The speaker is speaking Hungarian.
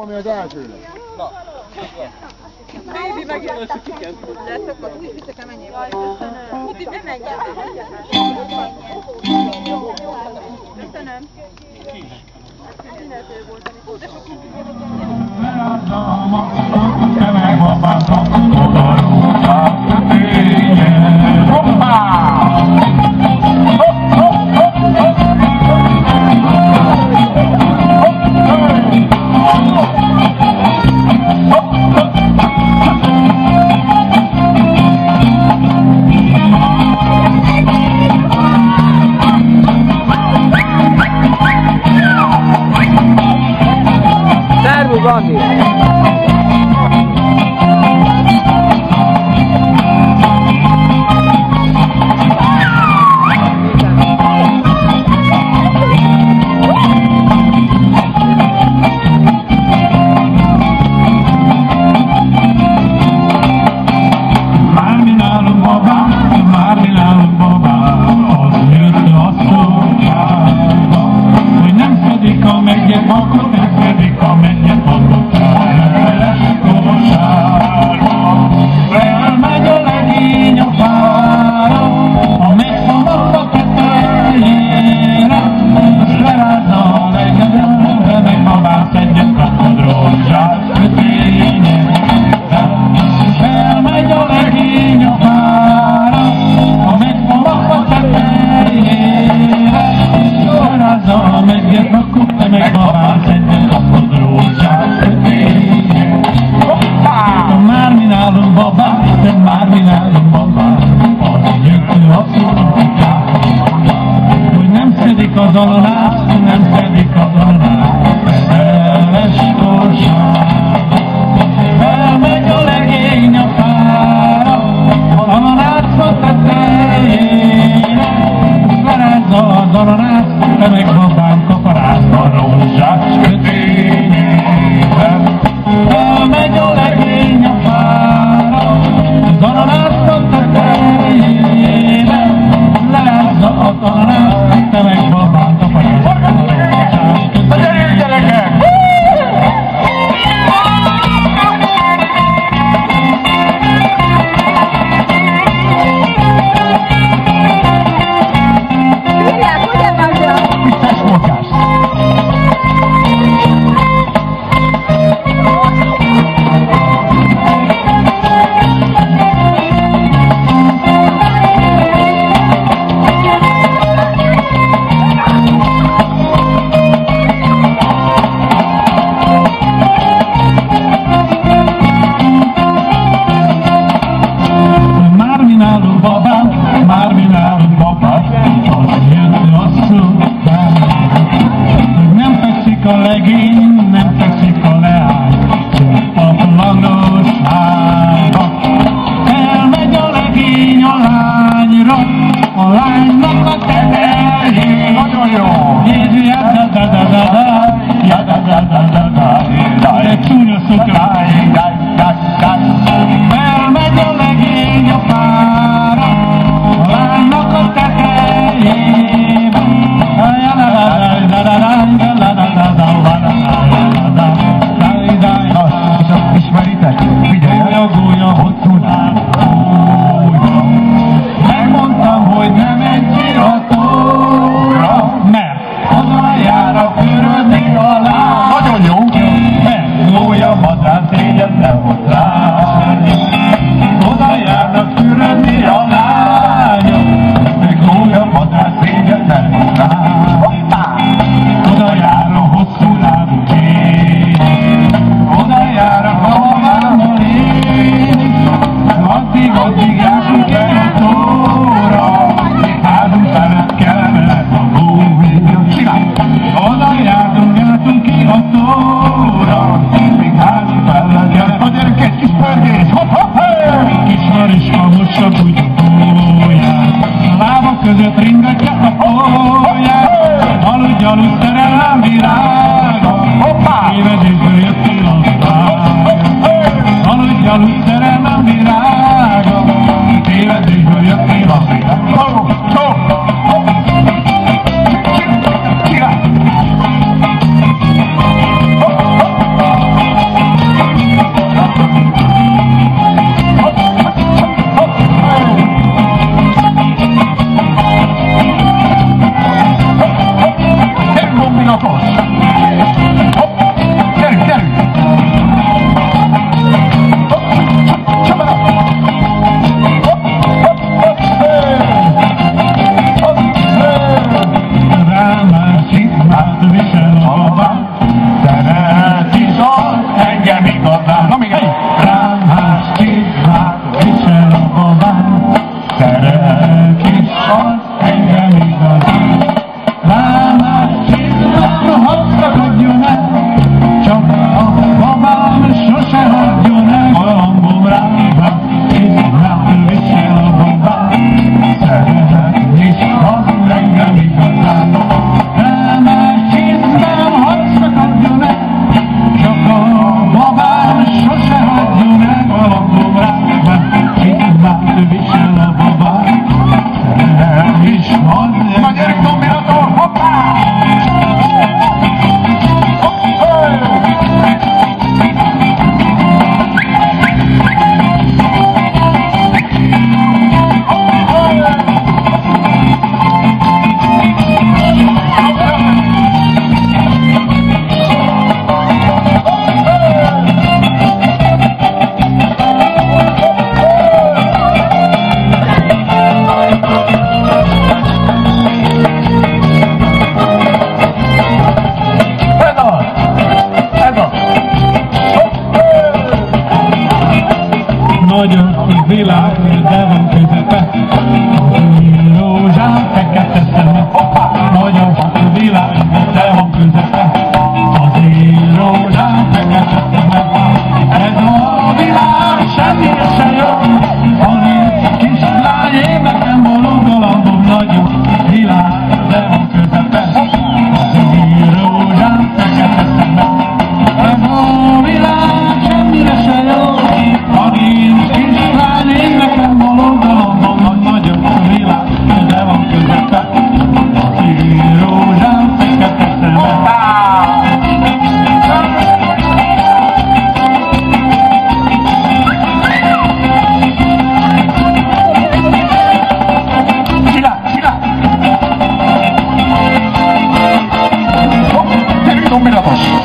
Ami az első. Na. Baby megjelölt, hogy kiket. Látok, hogy úgy viszek, amennyi vagy. Nem menjen. Köszönöm. Ki? Hát szünető volt, amit... Hú, de sok az nem szedik a alá, fedeles korság. número 2.